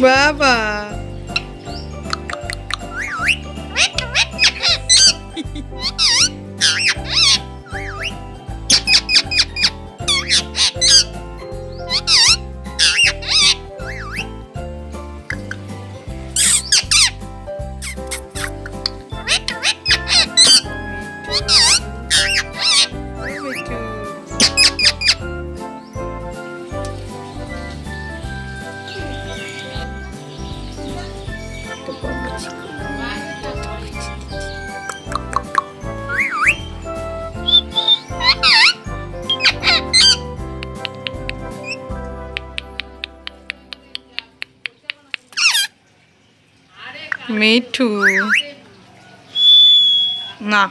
Baba! Oh my. Me too. Nah.